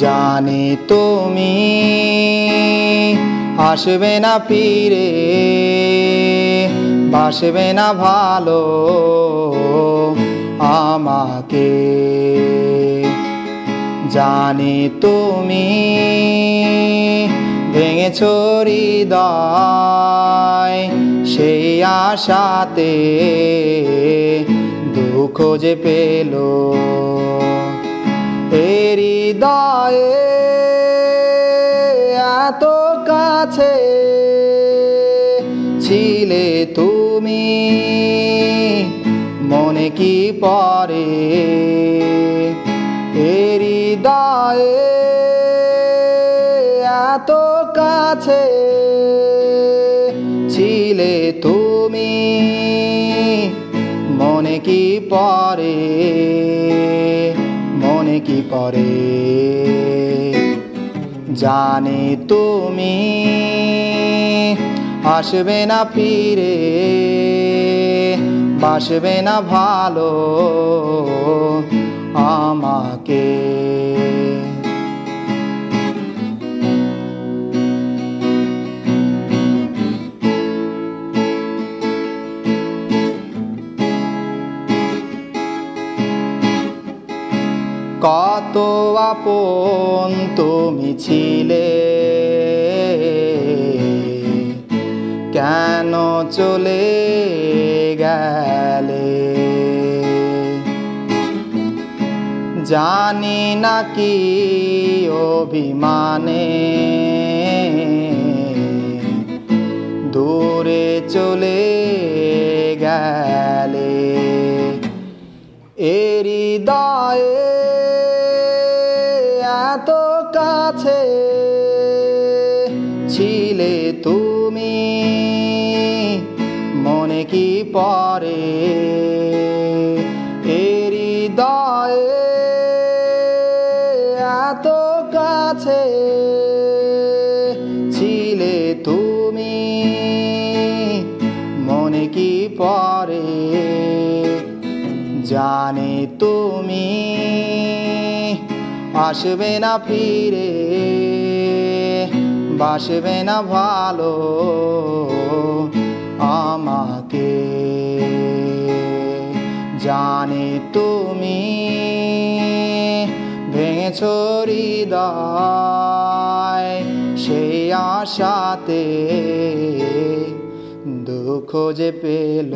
জানি তুমি আসবে না ফিরে বাসবে না ভালো আমাকে। জানি তুমি ভেঙেছ হৃদয় সেই আশাতে, দুঃখ যে পেল। হৃদয়ে এত কাছে ছিলে তুমি, মনে কি পরে হৃদয়ে এত কাছে ছিলে তুমি, মনে কি পরে কি করে? জানে তুমি আসবে না ফিরে বাসবে না ভালো আমাকে। কত আপন তুমি ছিলে। কেন চলে গেলে? জানি না কি অভিমানে। দূরে চলে গেলে। হৃদয়ে এত কাছে ছিলে তুমি, মনে কি পরে হৃদয়ে এত কাছে ছিলে তুমি, মনে কি পরে জানে তুমি আসবে না ফিরে, বাসবে না ভালো আমাকে। জানে তুমি ভেঙেছ হৃদয় সেই আশাতে দুঃখ যে পেল।